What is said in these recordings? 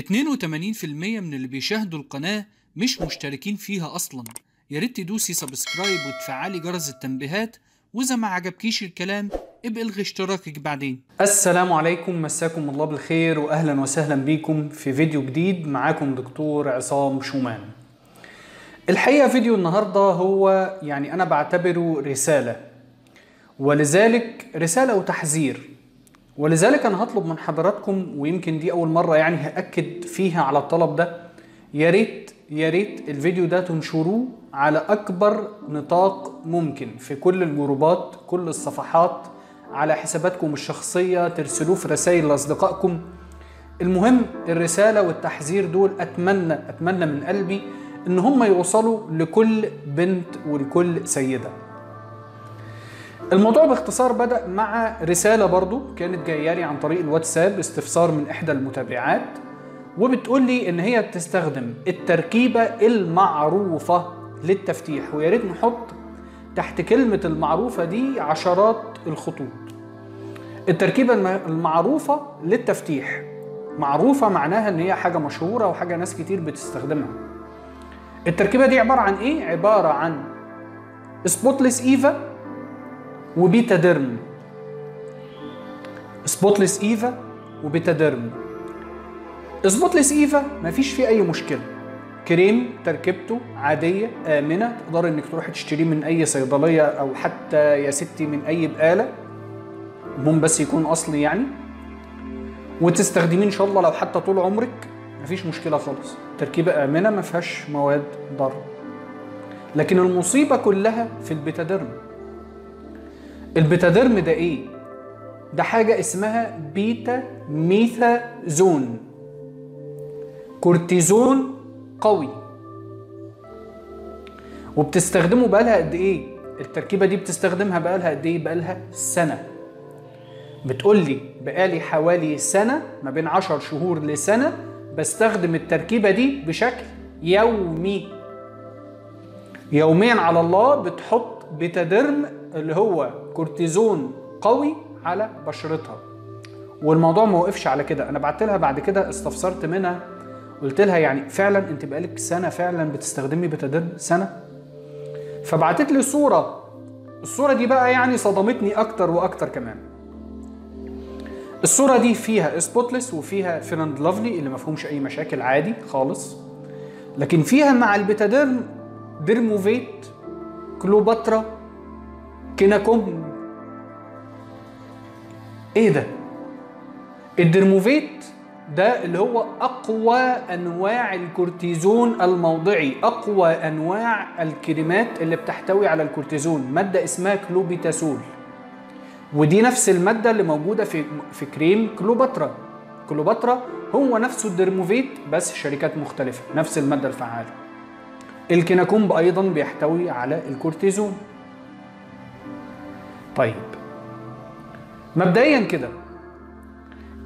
82% من اللي بيشاهدوا القناة مش مشتركين فيها أصلا. يا ريت تدوسي subscribe وتفعلي جرس التنبيهات وإذا ما عجبكيش الكلام ابقى الغي اشتراكك بعدين. السلام عليكم مساكم الله بالخير واهلا وسهلا بيكم في فيديو جديد معاكم دكتور عصام شومان. الحقيقة فيديو النهارده هو يعني أنا بعتبره رسالة ولذلك رسالة وتحذير. ولذلك أنا هطلب من حضراتكم ويمكن دي أول مرة يعني هأكد فيها على الطلب ده يا ريت يا ريت الفيديو ده تنشروه على أكبر نطاق ممكن في كل الجروبات كل الصفحات على حساباتكم الشخصية ترسلوه في رسائل لأصدقائكم. المهم الرسالة والتحذير دول أتمنى أتمنى من قلبي إن هم يوصلوا لكل بنت ولكل سيدة. الموضوع باختصار بدأ مع رسالة برضو كانت جاية لي عن طريق الواتساب استفسار من إحدى المتابعات وبتقول لي إن هي بتستخدم التركيبة المعروفة للتفتيح ويا ريت نحط تحت كلمة المعروفة دي عشرات الخطوط التركيبة الم- المعروفة للتفتيح معروفة معناها إن هي حاجة مشهورة وحاجة ناس كتير بتستخدمها التركيبة دي عبارة عن إيه؟ عبارة عن سبوتلس إيفا وبيتا ديرم. سبوتلس ايفا وبيتا ديرم. سبوتلس ايفا مفيش فيه أي مشكلة. كريم تركيبته عادية آمنة تقدر إنك تروح تشتريه من أي صيدلية أو حتى يا ستي من أي بقاله المهم بس يكون أصلي يعني. وتستخدميه إن شاء الله لو حتى طول عمرك. مفيش مشكلة خالص. تركيبة آمنة ما فيهاش مواد ضارة. لكن المصيبة كلها في البيتاديرم البيتاديرم ده إيه؟ ده حاجة اسمها بيتا ميثازون كورتيزون قوي وبتستخدمه بقالها قد إيه؟ التركيبة دي بتستخدمها بقالها قد إيه؟ بقالها سنة بتقول لي بقالي حوالي سنة ما بين عشر شهور لسنة بستخدم التركيبة دي بشكل يومي يوميا على الله بتحط بيتاديرم اللي هو كورتيزون قوي على بشرتها. والموضوع ما وقفش على كده. أنا بعت لها بعد كده استفسرت منها. قلت لها يعني فعلا أنت بقالك سنة فعلا بتستخدمي بيتاديرم سنة؟ فبعتت لي صورة. الصورة دي بقى يعني صدمتني أكتر وأكتر كمان. الصورة دي فيها سبوتلس وفيها فير اند لافلي اللي ما فيهمش أي مشاكل عادي خالص. لكن فيها مع البيتاديرم ديرموفيت كلوباترا كيناكومب. إيه ده؟ الدرموفيت ده اللي هو أقوى أنواع الكورتيزون الموضعي أقوى أنواع الكريمات اللي بتحتوي على الكورتيزون مادة اسمها كلوبيتاسول. ودي نفس المادة اللي موجودة في في كريم كلوباترا كلوباترا هو نفسه الدرموفيت بس شركات مختلفة نفس المادة الفعالة. الكيناكومب أيضا بيحتوي على الكورتيزون. طيب مبدئيا كده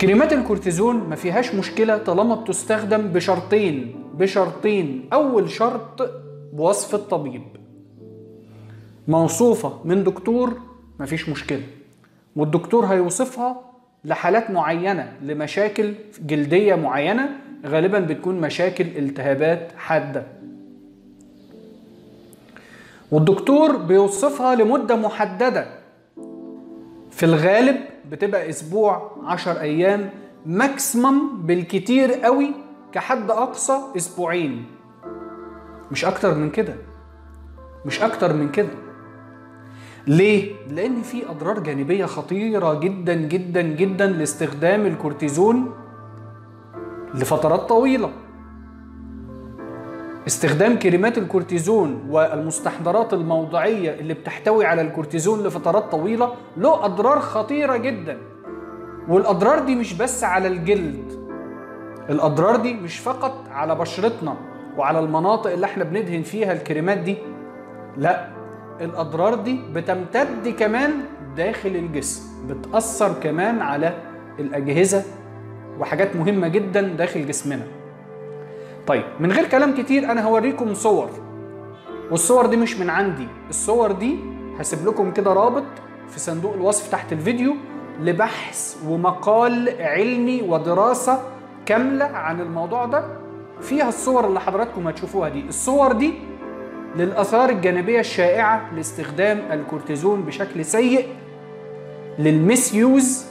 كريمات الكورتيزون ما فيهاش مشكلة طالما بتستخدم بشرطين بشرطين أول شرط بوصف الطبيب. موصوفة من دكتور ما فيش مشكلة والدكتور هيوصفها لحالات معينة لمشاكل جلدية معينة غالبا بتكون مشاكل التهابات حادة. والدكتور بيوصفها لمدة محددة. في الغالب بتبقى أسبوع عشر أيام ماكسيمم بالكتير قوي كحد أقصى أسبوعين. مش أكتر من كده. مش أكتر من كده. ليه؟ لأن في أضرار جانبية خطيرة جدا جدا جدا لاستخدام الكورتيزون لفترات طويلة. استخدام كريمات الكورتيزون والمستحضرات الموضعية اللي بتحتوي على الكورتيزون لفترات طويلة له أضرار خطيرة جدا. والأضرار دي مش بس على الجلد. الأضرار دي مش فقط على بشرتنا وعلى المناطق اللي إحنا بندهن فيها الكريمات دي. لا الأضرار دي بتمتد كمان داخل الجسم بتأثر كمان على الأجهزة وحاجات مهمة جدا داخل جسمنا. طيب من غير كلام كتير أنا هوريكم صور. والصور دي مش من عندي الصور دي هسيب لكم كده رابط في صندوق الوصف تحت الفيديو لبحث ومقال علمي ودراسة كاملة عن الموضوع ده. فيها الصور اللي حضراتكم هتشوفوها دي. الصور دي للآثار الجانبية الشائعة لاستخدام الكورتيزون بشكل سيء لل misuse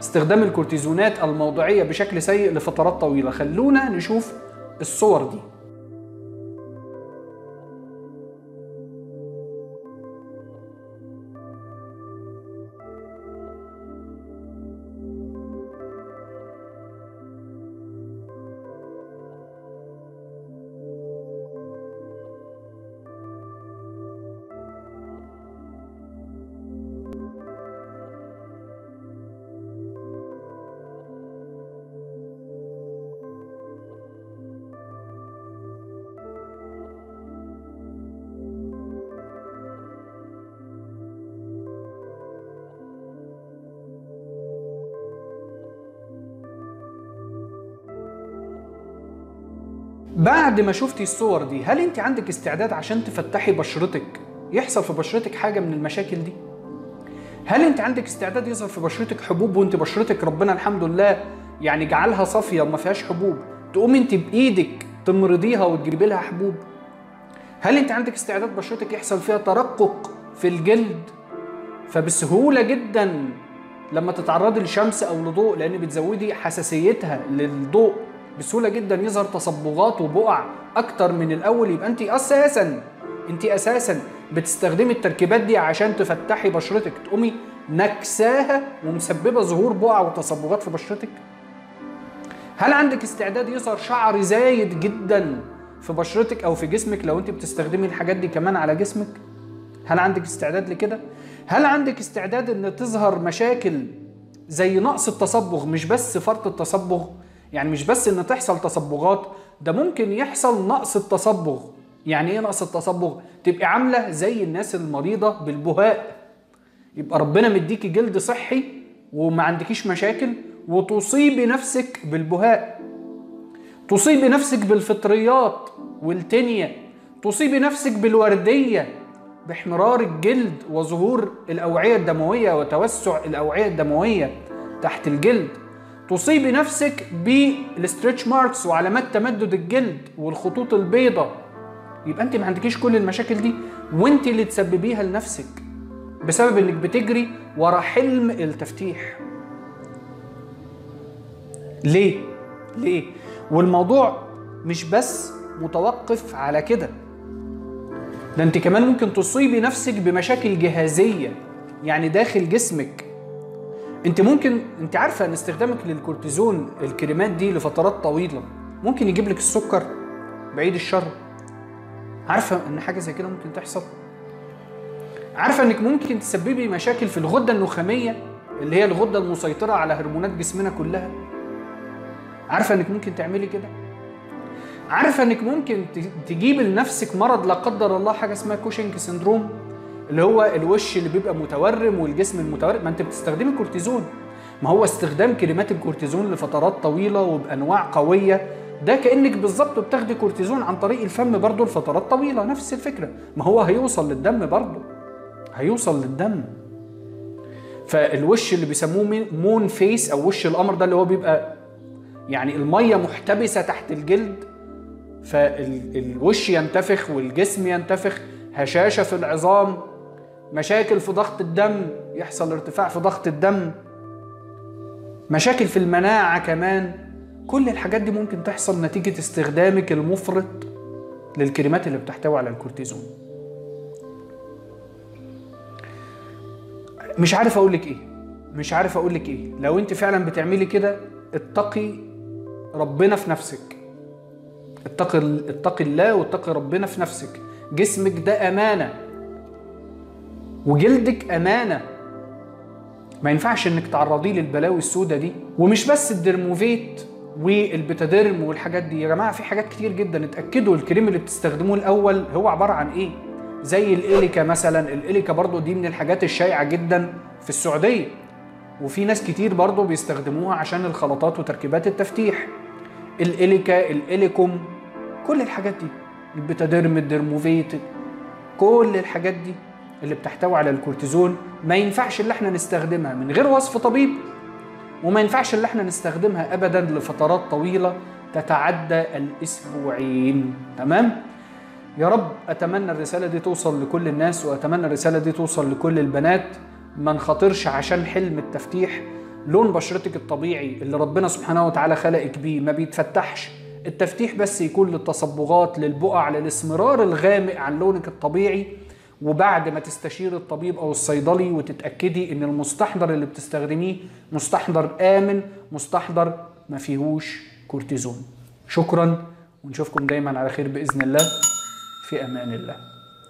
استخدام الكورتيزونات الموضعيه بشكل سيء لفترات طويلة. خلونا نشوف الصور دي. بعد ما شفتي الصور دي هل انت عندك استعداد عشان تفتحي بشرتك؟ يحصل في بشرتك حاجة من المشاكل دي؟ هل انت عندك استعداد يظهر في بشرتك حبوب وانت بشرتك ربنا الحمد لله يعني جعلها صافية وما فيهاش حبوب تقوم انت بإيدك تمرضيها وتجيبي لها حبوب؟ هل انت عندك استعداد بشرتك يحصل فيها ترقق في الجلد؟ فبسهولة جدا لما تتعرضي لشمس أو لضوء لأن بتزودي حساسيتها للضوء. بسهولة جدا يظهر تصبغات وبقع أكتر من الأول. يبقى انت أساسا انت أساسا بتستخدمي التركيبات دي عشان تفتحي بشرتك. تقومي نكساها ومسببة ظهور بقع وتصبغات في بشرتك. هل عندك استعداد يظهر شعر زايد جدا في بشرتك أو في جسمك لو انت بتستخدمي الحاجات دي كمان على جسمك؟ هل عندك استعداد لكده؟ هل عندك استعداد إن تظهر مشاكل زي نقص التصبغ؟ مش بس فرط التصبغ يعني مش بس إن تحصل تصبغات ده ممكن يحصل نقص التصبغ. يعني إيه نقص التصبغ؟ تبقي عاملة زي الناس المريضة بالبهاء. يبقى ربنا مديكي جلد صحي وما عندكيش مشاكل وتصيبي نفسك بالبهاء. تصيبي نفسك بالفطريات والتنية. تصيبي نفسك بالوردية باحمرار الجلد وظهور الأوعية الدموية وتوسع الأوعية الدموية تحت الجلد. تصيبي نفسك بال stretch marks وعلامات تمدد الجلد والخطوط البيضاء. يبقى انت ما عندكيش كل المشاكل دي وانت اللي تسببيها لنفسك بسبب انك بتجري ورا حلم التفتيح. ليه؟ ليه؟ والموضوع مش بس متوقف على كده. ده انت كمان ممكن تصيبي نفسك بمشاكل جهازية يعني داخل جسمك. انت ممكن انت عارفة ان استخدامك للكورتيزون الكريمات دي لفترات طويلة ممكن يجيب لك السكر بعيد الشر. عارفة ان حاجة زي كده ممكن تحصل؟ عارفة انك ممكن تسببي مشاكل في الغدة النخامية اللي هي الغدة المسيطرة على هرمونات جسمنا كلها؟ عارفة انك ممكن تعملي كده؟ عارفة انك ممكن تجيب لنفسك مرض لا قدر الله حاجة اسمها Cushing syndrome؟ اللي هو الوش اللي بيبقى متورم والجسم المتورم ما انت بتستخدمي كورتيزون. ما هو استخدام كريمات الكورتيزون لفترات طويلة وبأنواع قوية ده كأنك بالظبط بتاخدي كورتيزون عن طريق الفم برضه لفترات طويلة نفس الفكرة. ما هو هيوصل للدم برضه. هيوصل للدم. فالوش اللي بيسموه moon face أو وش القمر ده اللي هو بيبقى يعني المية محتبسة تحت الجلد فالوش ينتفخ والجسم ينتفخ هشاشة في العظام مشاكل في ضغط الدم يحصل ارتفاع في ضغط الدم مشاكل في المناعة كمان كل الحاجات دي ممكن تحصل نتيجة استخدامك المفرط للكريمات اللي بتحتوي على الكورتيزون. مش عارف أقول لك إيه مش عارف أقول لك إيه. لو أنت فعلا بتعملي كده اتقي ربنا في نفسك. اتقي اتقي الله واتقي ربنا في نفسك. جسمك ده أمانة. وجلدك أمانة. ما ينفعش إنك تعرضيه للبلاوي السوداء دي. ومش بس الدرموفيت والبيتاديرم والحاجات دي. يا جماعة في حاجات كتير جدا اتأكدوا الكريم اللي بتستخدموه الأول هو عبارة عن إيه؟ زي الإليكا مثلا. الإليكا برضو دي من الحاجات الشائعة جدا في السعودية. وفي ناس كتير برضو بيستخدموها عشان الخلطات وتركيبات التفتيح. الإليكا الإليكوم كل الحاجات دي. البيتاديرم الدرموفيت كل الحاجات دي. اللي بتحتوي على الكورتيزون ما ينفعش اللي إحنا نستخدمها من غير وصف طبيب وما ينفعش اللي إحنا نستخدمها ابدا لفترات طويلة تتعدى الأسبوعين. تمام؟ يا رب أتمنى الرسالة دي توصل لكل الناس وأتمنى الرسالة دي توصل لكل البنات. ما نخاطرش عشان حلم التفتيح لون بشرتك الطبيعي اللي ربنا سبحانه وتعالى خلقك بيه ما بيتفتحش. التفتيح بس يكون للتصبغات للبقع للاسمرار الغامق عن لونك الطبيعي. وبعد ما تستشير الطبيب أو الصيدلي وتتأكدي إن المستحضر اللي بتستخدميه مستحضر آمن مستحضر ما فيهوش كورتيزون. شكرا ونشوفكم دايما على خير بإذن الله. في أمان الله.